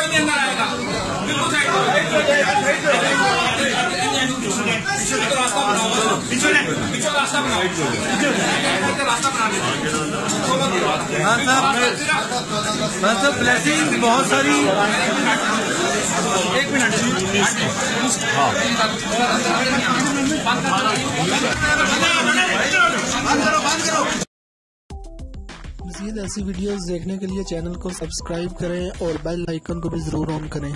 कोई नहीं अंदर आएगा। बिल्कुल साइड तो रास्ता बनाओ। पीछे रास्ता बनाओ। रास्ता बना हाँ साहब हाँ ब्लेसिंग बहुत सारी एक मिनट। मजीद ऐसी वीडियोस देखने के लिए चैनल को सब्सक्राइब करें और बेल आइकन को भी ज़रूर ऑन करें।